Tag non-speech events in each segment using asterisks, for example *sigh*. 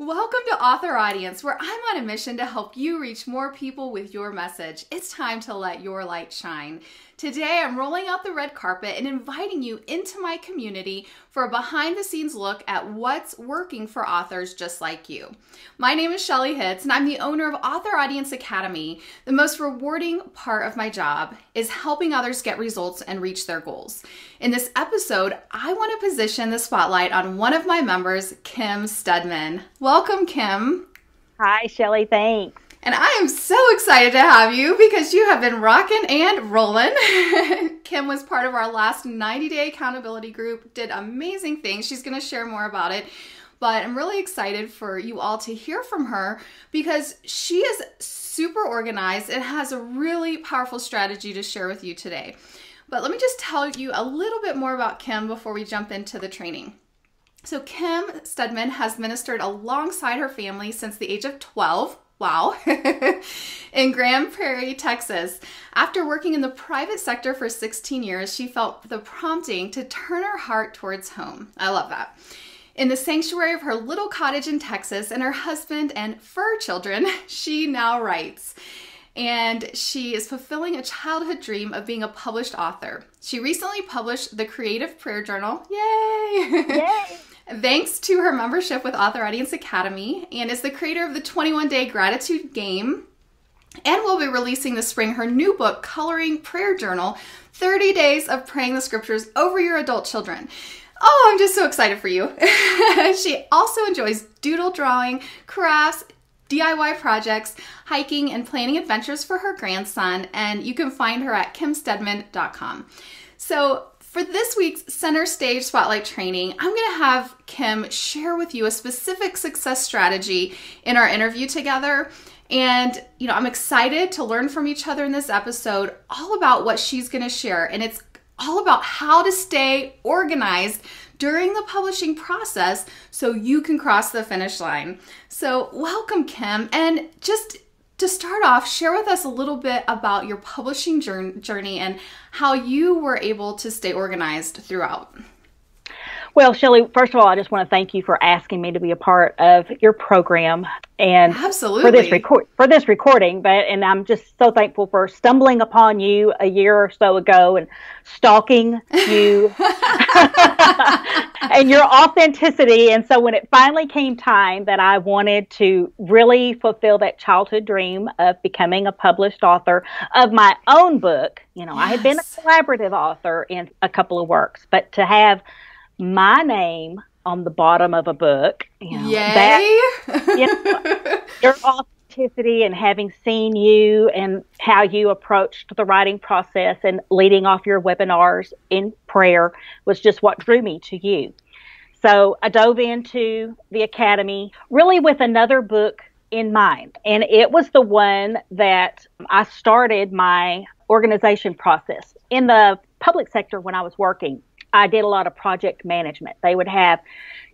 Welcome to Author Audience, where I'm on a mission to help you reach more people with your message. It's time to let your light shine. Today, I'm rolling out the red carpet and inviting you into my community for a behind the scenes look at what's working for authors just like you. My name is Shelley Hitz, and I'm the owner of Author Audience Academy. The most rewarding part of my job is helping others get results and reach their goals. In this episode, I want to position the spotlight on one of my members, Kim Steadman. Welcome, Kim. Hi, Shelley. Thanks. And I am so excited to have you because you have been rocking and rolling. *laughs* Kim was part of our last 90 day accountability group, did amazing things. She's going to share more about it. But I'm really excited for you all to hear from her because she is super organized and has a really powerful strategy to share with you today. But let me just tell you a little bit more about Kim before we jump into the training. So, Kim Steadman has ministered alongside her family since the age of 12 Wow. *laughs* in Grand Prairie, Texas. After working in the private sector for 16 years, she felt the prompting to turn her heart towards home. I love that. In the sanctuary of her little cottage in Texas and her husband and fur children, *laughs* she now writes. And she is fulfilling a childhood dream of being a published author. She recently published the Creative Prayer Journal. Yay! *laughs* Yay! Thanks to her membership with Author Audience Academy and is the creator of the 21 Day Gratitude Game. And will be releasing this spring her new book, Coloring Prayer Journal 30 Days of Praying the Scriptures Over Your Adult Children. Oh, I'm just so excited for you. *laughs* she also enjoys doodle drawing, crafts, DIY projects, hiking, and planning adventures for her grandson. And you can find her at kimsteadman.com. So, for this week's Center Stage Spotlight training, I'm going to have Kim share with you a specific success strategy in our interview together. And, you know, I'm excited to learn from each other in this episode all about what she's going to share. And it's all about how to stay organized during the publishing process so you can cross the finish line. So, welcome, Kim. And just to start off, share with us a little bit about your publishing journey and how you were able to stay organized throughout. Well, Shelley, first of all, I just want to thank you for asking me to be a part of your program and Absolutely. for this record for this recording. But and I'm just so thankful for stumbling upon you a year or so ago and stalking you *laughs* *laughs* and your authenticity. And so when it finally came time that I wanted to really fulfill that childhood dream of becoming a published author of my own book, you know, yes. I had been a collaborative author in a couple of works, but to have my name on the bottom of a book. You know, Yay! That, you know, *laughs* your authenticity and having seen you and how you approached the writing process and leading off your webinars in prayer was just what drew me to you. So I dove into the academy really with another book in mind. And it was the one that I started my organization process in the public sector when I was working. I did a lot of project management. They would have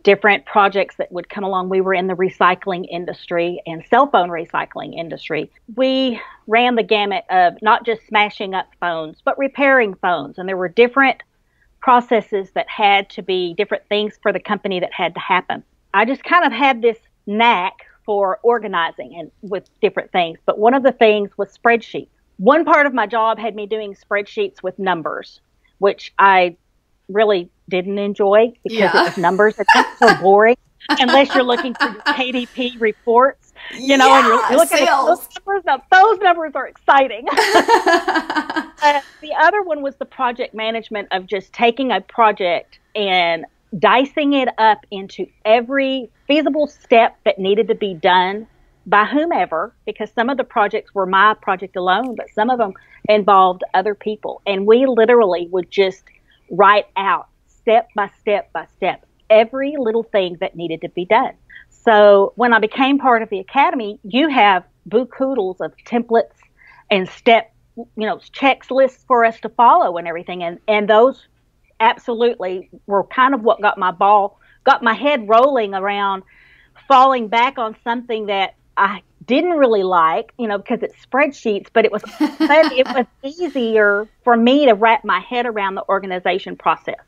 different projects that would come along. We were in the recycling industry and cell phone recycling industry. We ran the gamut of not just smashing up phones, but repairing phones. And there were different processes that had to be different things for the company that had to happen. I just kind of had this knack for organizing and with different things. But one of the things was spreadsheets. One part of my job had me doing spreadsheets with numbers, which I really didn't enjoy because yeah. it was numbers that's so *laughs* boring unless you're looking for KDP reports, you know, yeah, and you're, looking at those numbers. Now, those numbers are exciting. *laughs* uh, the other one was the project management of just taking a project and dicing it up into every feasible step that needed to be done by whomever, because some of the projects were my project alone, but some of them involved other people. And we literally would just write out step by step by step every little thing that needed to be done. So when I became part of the academy, you have boo-koodles of templates and step, you know, checks lists for us to follow and everything. And, and those absolutely were kind of what got my ball, got my head rolling around falling back on something that I didn't really like, you know, because it's spreadsheets, but it was *laughs* it was easier for me to wrap my head around the organization process.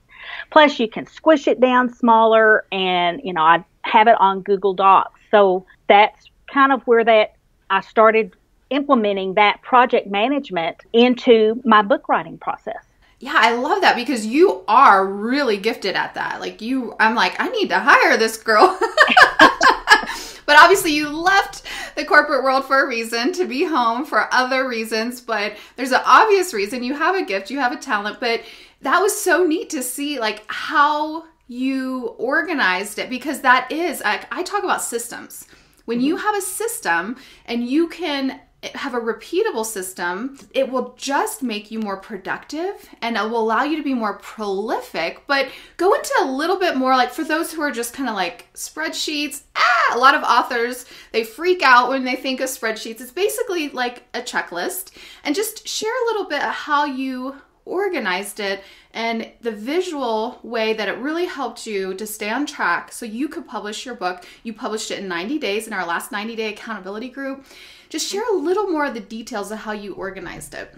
Plus, you can squish it down smaller, and you know, I have it on Google Docs. So that's kind of where that I started implementing that project management into my book writing process. Yeah, I love that because you are really gifted at that. Like you I'm like I need to hire this girl. *laughs* *laughs* but obviously you left the corporate world for a reason to be home for other reasons, but there's an obvious reason. You have a gift, you have a talent, but that was so neat to see like how you organized it because that is like I talk about systems. When you mm-hmm. have a system and you can have a repeatable system, it will just make you more productive and it will allow you to be more prolific. But go into a little bit more like for those who are just kind of like spreadsheets, ah, a lot of authors, they freak out when they think of spreadsheets. It's basically like a checklist. And just share a little bit of how you organized it and the visual way that it really helped you to stay on track so you could publish your book. You published it in 90 days in our last 90 day accountability group. Just share a little more of the details of how you organized it.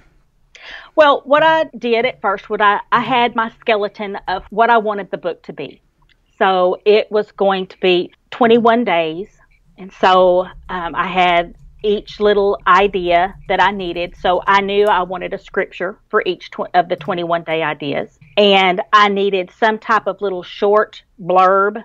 Well, what I did at first, was I, I had my skeleton of what I wanted the book to be. So it was going to be 21 days. And so um, I had each little idea that I needed. So I knew I wanted a scripture for each tw- of the 21 day ideas. And I needed some type of little short blurb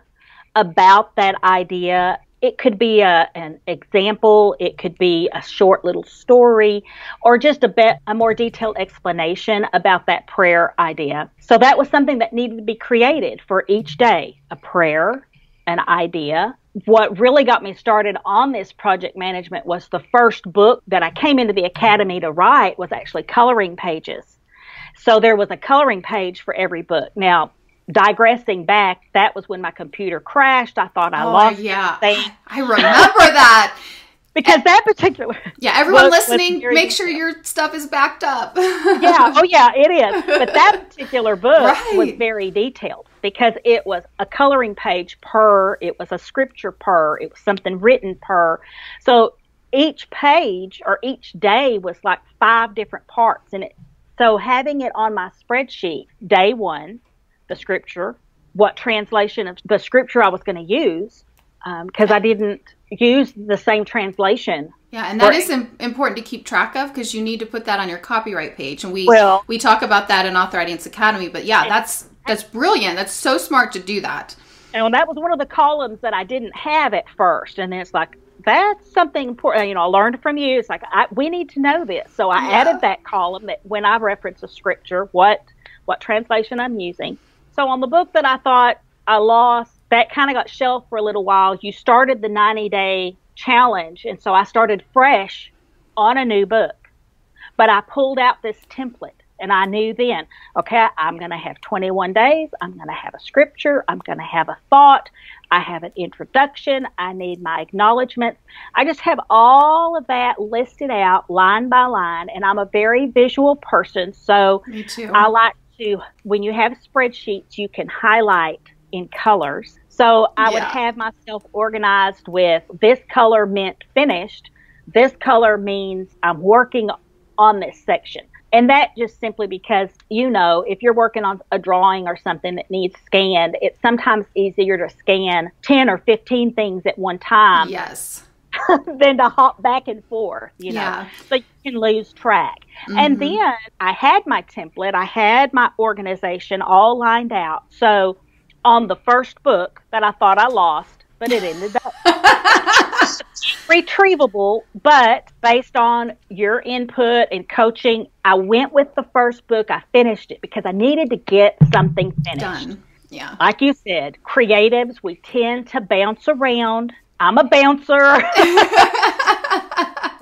about that idea it could be a, an example, it could be a short little story, or just a bit a more detailed explanation about that prayer idea. So that was something that needed to be created for each day, a prayer, an idea. What really got me started on this project management was the first book that I came into the academy to write was actually coloring pages. So there was a coloring page for every book. Now, digressing back, that was when my computer crashed. I thought I oh, lost yeah. I remember that. *laughs* because that particular yeah everyone was, listening was make sure your stuff is backed up yeah oh yeah it is but that *laughs* particular book right. was very detailed because it was a coloring page per it was a scripture per it was something written per so each page or each day was like five different parts and it so having it on my spreadsheet day one the scripture, what translation of the scripture I was going to use, because um, I didn't use the same translation. Yeah, and that is important to keep track of because you need to put that on your copyright page, and we well, we talk about that in Author Audience Academy. But yeah, that's that's brilliant. That's so smart to do that. And that was one of the columns that I didn't have at first, and it's like that's something important. You know, I learned from you. It's like I, we need to know this, so I yeah. added that column that when I reference a scripture, what what translation I'm using, so on the book that I thought I lost, that kind of got shelved for a little while. You started the 90 day challenge. And so I started fresh on a new book. But I pulled out this template and I knew then, okay, I'm going to have 21 days. I'm going to have a scripture. I'm going to have a thought. I have an introduction. I need my acknowledgments. I just have all of that listed out line by line. And I'm a very visual person. So I like to, when you have spreadsheets, you can highlight in colors. So I yeah. would have myself organized with this color meant finished. This color means I'm working on this section. And that just simply because, you know, if you're working on a drawing or something that needs scanned, it's sometimes easier to scan 10 or 15 things at one time. Yes. *laughs* than to hop back and forth, you know. Yeah. So you can lose track. Mm-hmm. And then I had my template, I had my organization all lined out. So on the first book that I thought I lost, but it ended up *laughs* retrievable, but based on your input and coaching, I went with the first book. I finished it because I needed to get something finished. Done. Yeah. Like you said, creatives, we tend to bounce around I'm a bouncer. *laughs*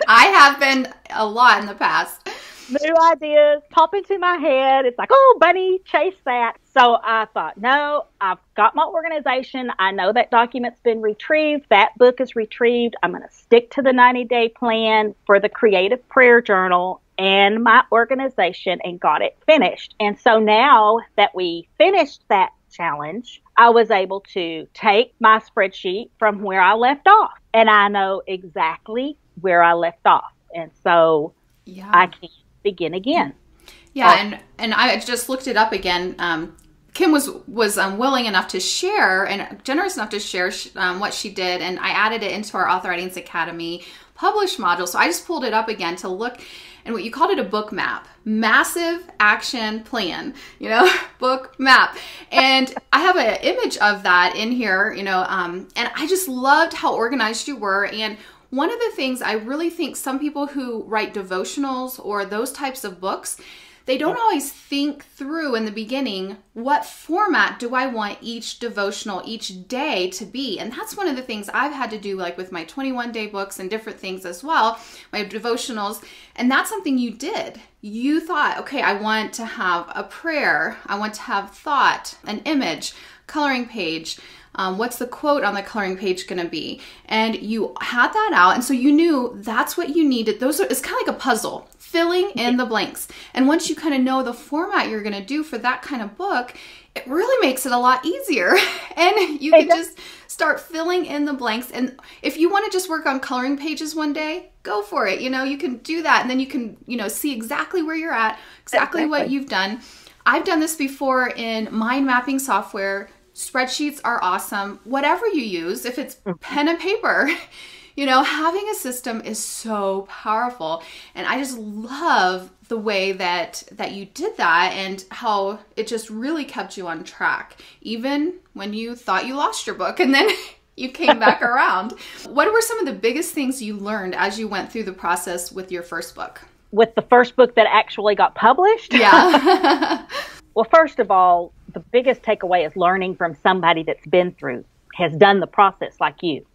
I have been a lot in the past. New ideas pop into my head. It's like, oh, bunny, chase that. So I thought, no, I've got my organization. I know that document's been retrieved. That book is retrieved. I'm going to stick to the 90 day plan for the creative prayer journal and my organization and got it finished. And so now that we finished that challenge, I was able to take my spreadsheet from where I left off and I know exactly where I left off. And so yeah. I can begin again. Yeah, and and I just looked it up again. Um, Kim was was um, willing enough to share and generous enough to share um, what she did, and I added it into our Author Writings Academy published module. So I just pulled it up again to look, and what you called it a book map, massive action plan, you know, *laughs* book map, and I have an image of that in here, you know, um, and I just loved how organized you were and. One of the things I really think some people who write devotionals or those types of books, they don't always think through in the beginning what format do I want each devotional each day to be. And that's one of the things I've had to do, like with my 21 day books and different things as well, my devotionals. And that's something you did. You thought, okay, I want to have a prayer, I want to have thought, an image, coloring page. Um, what's the quote on the coloring page going to be? And you had that out, and so you knew that's what you needed. Those are it's kind of like a puzzle filling in the blanks. And once you kind of know the format you're going to do for that kind of book, it really makes it a lot easier. *laughs* and you can just start filling in the blanks. And if you want to just work on coloring pages one day, go for it. You know, you can do that and then you can, you know, see exactly where you're at, exactly, exactly. what you've done. I've done this before in mind mapping software. Spreadsheets are awesome. Whatever you use, if it's *laughs* pen and paper, *laughs* you know, having a system is so powerful. And I just love the way that that you did that and how it just really kept you on track even when you thought you lost your book and then *laughs* you came back around. What were some of the biggest things you learned as you went through the process with your first book? With the first book that actually got published? Yeah. well, first of all, the biggest takeaway is learning from somebody that's been through, has done the process like you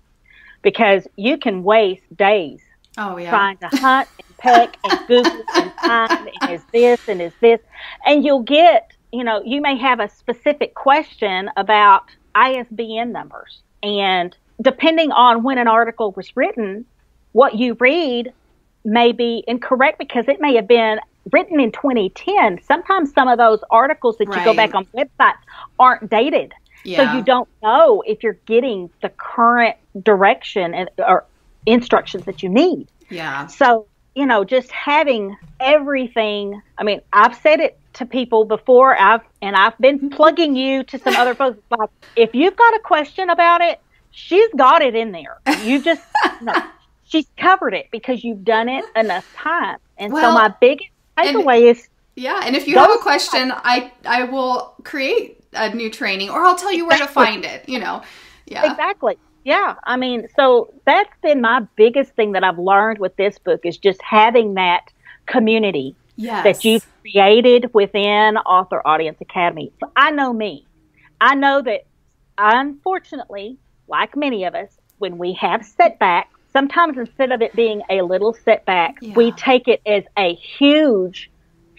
because you can waste days oh, yeah. trying to hunt and peck and *laughs* Google and find and is this and is this. And you'll get, you know, you may have a specific question about ISBN numbers. And depending on when an article was written, what you read may be incorrect because it may have been written in 2010. Sometimes some of those articles that right. you go back on websites aren't dated. Yeah. So you don't know if you're getting the current direction and, or instructions that you need. Yeah. So, you know, just having everything. I mean, I've said it to people before. I've and I've been plugging you to some other folks. *laughs* Like, if you've got a question about it, she's got it in there. You just no, *laughs* she's covered it because you've done it enough times. And well, so my biggest takeaway is yeah. And if you have a question, I I will create a new training or I'll tell you where to find it, you know. Yeah. Exactly. Yeah. I mean, so that's been my biggest thing that I've learned with this book is just having that community yes. that you've created within Author Audience Academy. I know me. I know that unfortunately, like many of us, when we have setbacks, sometimes instead of it being a little setback, yeah. we take it as a huge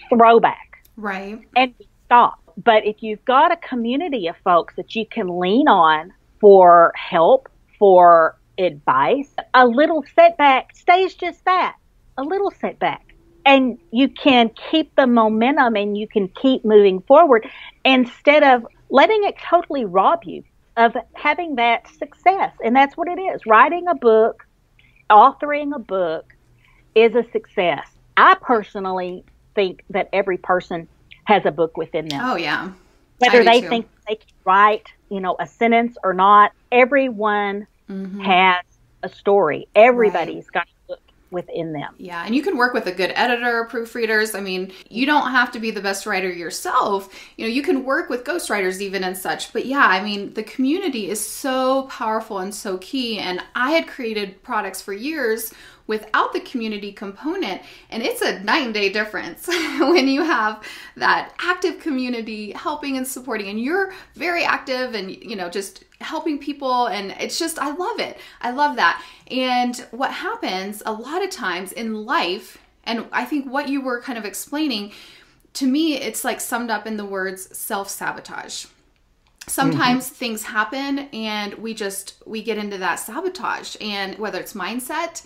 throwback. Right. And stop. But if you've got a community of folks that you can lean on for help, for advice, a little setback stays just that a little setback. And you can keep the momentum and you can keep moving forward instead of letting it totally rob you of having that success. And that's what it is. Writing a book, authoring a book is a success. I personally think that every person has a book within them. Oh yeah. Whether they too. think they can write, you know, a sentence or not, everyone mm-hmm. has a story. Everybody's right. got within them. Yeah, and you can work with a good editor, proofreaders. I mean, you don't have to be the best writer yourself. You know, you can work with ghostwriters even and such. But yeah, I mean, the community is so powerful and so key. And I had created products for years without the community component. And it's a night and day difference *laughs* when you have that active community helping and supporting, and you're very active and, you know, just helping people. And it's just, I love it. I love that. And what happens a lot of times in life, and I think what you were kind of explaining, to me, it's like summed up in the words self sabotage sometimes mm-hmm. things happen and we just we get into that sabotage and whether it's mindset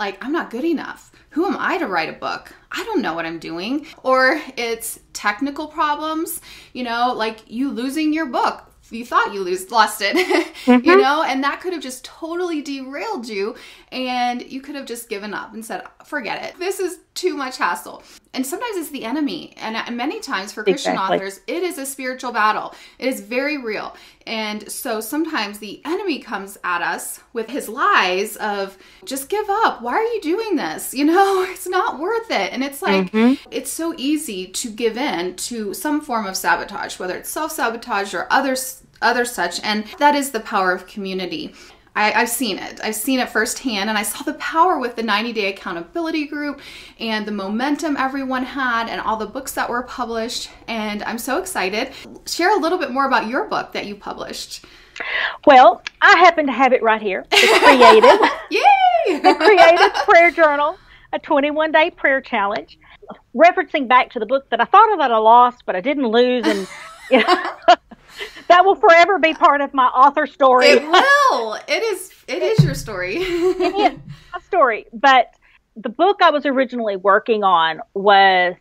like, I'm not good enough. Who am I to write a book? I don't know what I'm doing. Or it's technical problems, you know, like you losing your book you thought you lose, lost it, *laughs* mm-hmm. you know, and that could have just totally derailed you and you could have just given up and said, forget it. This is too much hassle. And sometimes it's the enemy. And many times for Christian exactly. authors, it is a spiritual battle. It is very real. And so sometimes the enemy comes at us with his lies of just give up. Why are you doing this? You know, *laughs* it's not worth it. And it's like, mm-hmm. it's so easy to give in to some form of sabotage, whether it's self sabotage or others other such and that is the power of community I, have seen it. I've seen it firsthand, and I saw the power with the 90 Day Accountability Group and the momentum everyone had, and all the books that were published. And I'm so excited. Share a little bit more about your book that you published. Well, I happen to have it right here. It's *laughs* creative. Yay! the Creative Prayer Journal, a 21 day prayer challenge. Referencing back to the book that I thought that I lost, but I didn't lose, and you know, *laughs* that will forever be part of my author story. It will. It is. It is your story. *laughs* it is my story. But the book I was originally working on was,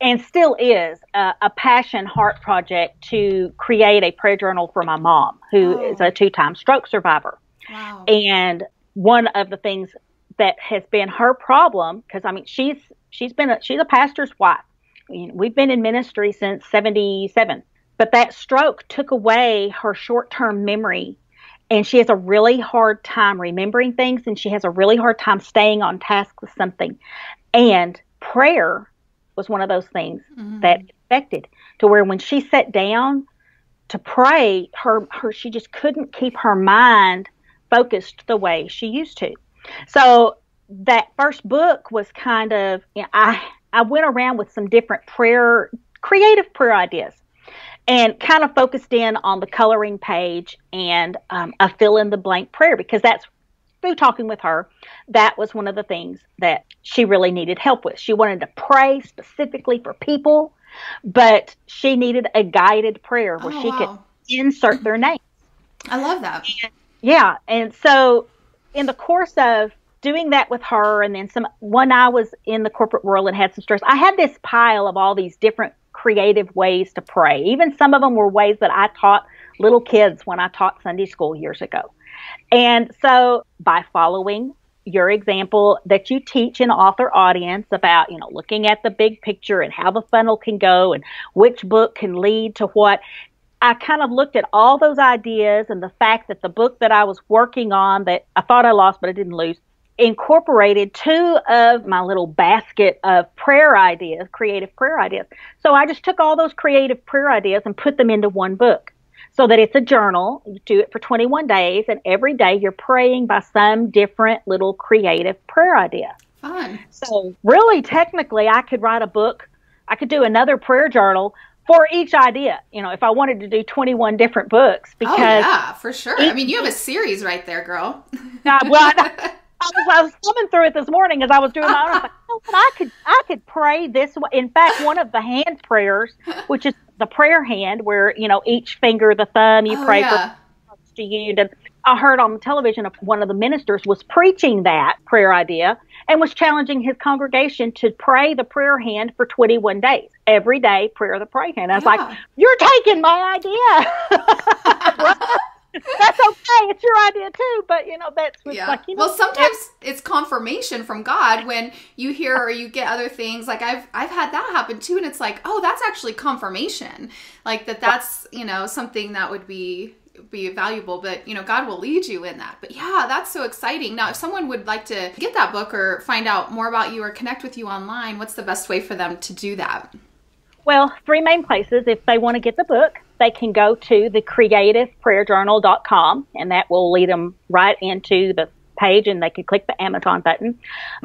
and still is, a passion heart project to create a prayer journal for my mom, who oh. is a two-time stroke survivor. Wow. And one of the things that has been her problem, because I mean, she's she's been a, she's a pastor's wife. We've been in ministry since '77 but that stroke took away her short term memory. And she has a really hard time remembering things and she has a really hard time staying on task with something. And prayer was one of those things mm-hmm. that affected to where when she sat down to pray, her, her she just couldn't keep her mind focused the way she used to. So that first book was kind of you know, I I went around with some different prayer creative prayer ideas and kind of focused in on the coloring page and um, a fill in the blank prayer because that's through talking with her, that was one of the things that she really needed help with. She wanted to pray specifically for people, but she needed a guided prayer where oh, she wow. could insert their names. I love that. And, yeah. And so, in the course of doing that with her, and then some, when I was in the corporate world and had some stress, I had this pile of all these different creative ways to pray. Even some of them were ways that I taught little kids when I taught Sunday school years ago. And so by following your example that you teach an author audience about, you know, looking at the big picture and how the funnel can go and which book can lead to what, I kind of looked at all those ideas and the fact that the book that I was working on that I thought I lost but I didn't lose incorporated two of my little basket of prayer ideas, creative prayer ideas. So I just took all those creative prayer ideas and put them into one book so that it's a journal. You do it for 21 days, and every day you're praying by some different little creative prayer idea. Fun. So, really, technically, I could write a book, I could do another prayer journal for each idea. You know, if I wanted to do 21 different books, oh, because. Oh, yeah, for sure. Each, I mean, you have a series right there, girl. Uh, well, I *laughs* was, I was coming through it this morning as I was doing my own. I, like, oh, I could I could pray this way. In fact, one of the hand prayers, which is the prayer hand, where you know each finger, the thumb, you oh, pray yeah. for to you. And I heard on the television one of the ministers was preaching that prayer idea and was challenging his congregation to pray the prayer hand for 21 days. Every day, prayer the prayer hand. I was yeah. like, "You're taking my idea." *laughs* *laughs* that's okay. It's your idea too, but you know that's yeah. like you know. Well, sometimes it's confirmation from God when you hear or you get other things. Like I've I've had that happen too, and it's like, oh, that's actually confirmation. Like that. That's you know something that would be be valuable but you know god will lead you in that but yeah that's so exciting now if someone would like to get that book or find out more about you or connect with you online what's the best way for them to do that well three main places if they want to get the book they can go to the creativeprayerjournal.com and that will lead them right into the page and they can click the Amazon button.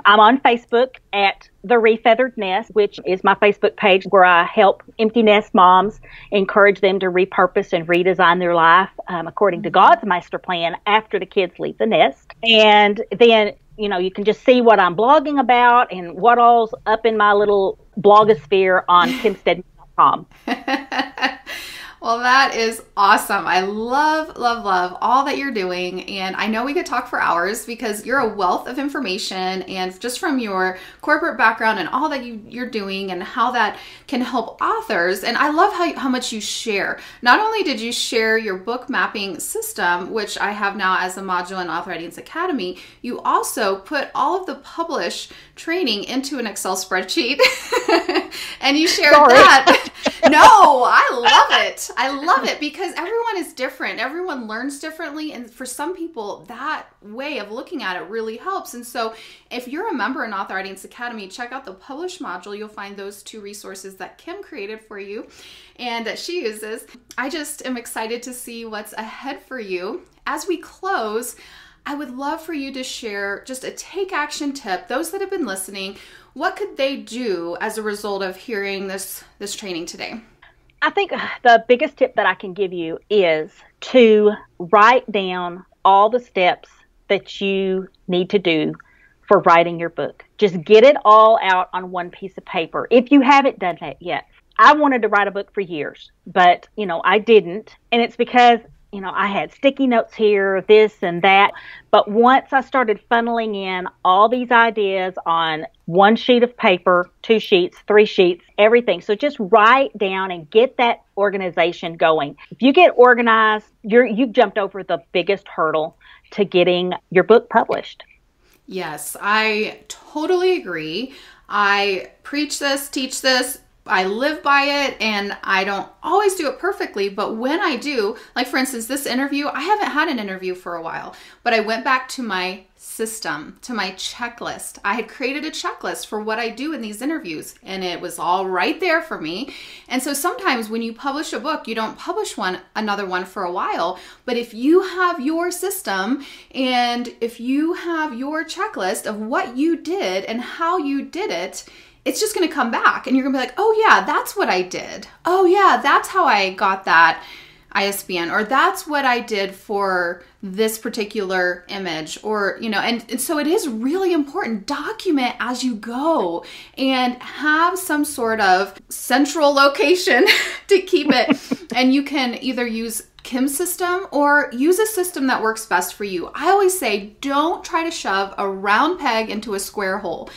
I'm on Facebook at The Refeathered Nest, which is my Facebook page where I help empty nest moms encourage them to repurpose and redesign their life um, according to God's master plan after the kids leave the nest. And then, you know, you can just see what I'm blogging about and what all's up in my little blogosphere on *laughs* kimstead.com. *laughs* Well, that is awesome. I love, love, love all that you're doing. And I know we could talk for hours because you're a wealth of information and just from your corporate background and all that you, you're doing and how that can help authors. And I love how, how much you share. Not only did you share your book mapping system, which I have now as a module in Author Writings Academy, you also put all of the published training into an Excel spreadsheet *laughs* and you shared Sorry. that. *laughs* no, I love it. I love it because everyone is different. Everyone learns differently. And for some people, that way of looking at it really helps. And so, if you're a member in Author Audience Academy, check out the publish module. You'll find those two resources that Kim created for you and that she uses. I just am excited to see what's ahead for you. As we close, I would love for you to share just a take action tip. Those that have been listening, what could they do as a result of hearing this this training today? I think uh, the biggest tip that I can give you is to write down all the steps that you need to do for writing your book. Just get it all out on one piece of paper if you haven't done that yet. I wanted to write a book for years, but you know, I didn't. And it's because you know, I had sticky notes here, this and that. But once I started funneling in all these ideas on one sheet of paper, two sheets, three sheets, everything. So just write down and get that organization going. If you get organized, you're you've jumped over the biggest hurdle to getting your book published. Yes, I totally agree. I preach this, teach this I live by it and I don't always do it perfectly, but when I do, like for instance, this interview, I haven't had an interview for a while, but I went back to my system, to my checklist. I had created a checklist for what I do in these interviews and it was all right there for me. And so sometimes when you publish a book, you don't publish one another one for a while, but if you have your system and if you have your checklist of what you did and how you did it, it's just going to come back and you're going to be like, oh, yeah, that's what I did. Oh, yeah, that's how I got that ISBN, or that's what I did for this particular image, or, you know, and, and so it is really important. Document as you go and have some sort of central location *laughs* to keep it. *laughs* and you can either use Kim's system or use a system that works best for you. I always say don't try to shove a round peg into a square hole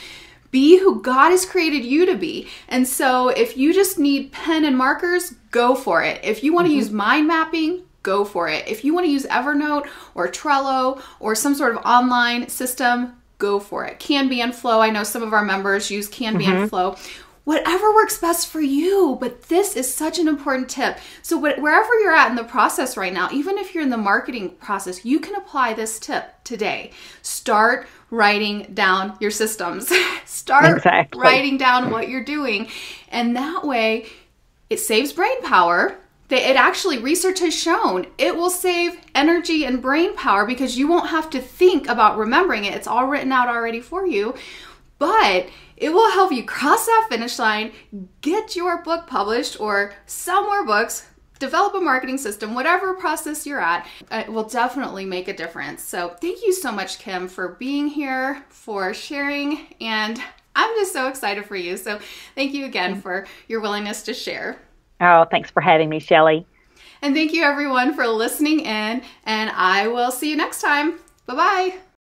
be who God has created you to be. And so if you just need pen and markers, go for it. If you want to mm-hmm. use mind mapping, go for it. If you want to use Evernote or Trello or some sort of online system, go for it. Canva and Flow. I know some of our members use Canva mm-hmm. and Flow. Whatever works best for you, but this is such an important tip. So, wherever you're at in the process right now, even if you're in the marketing process, you can apply this tip today. Start writing down your systems. *laughs* Start exactly. writing down what you're doing. And that way, it saves brain power. That it actually, research has shown it will save energy and brain power because you won't have to think about remembering it. It's all written out already for you. But it will help you cross that finish line, get your book published, or sell more books, develop a marketing system, whatever process you're at, it will definitely make a difference. So, thank you so much, Kim, for being here, for sharing, and I'm just so excited for you. So, thank you again for your willingness to share. Oh, thanks for having me, Shelley. And thank you, everyone, for listening in, and I will see you next time. Bye bye.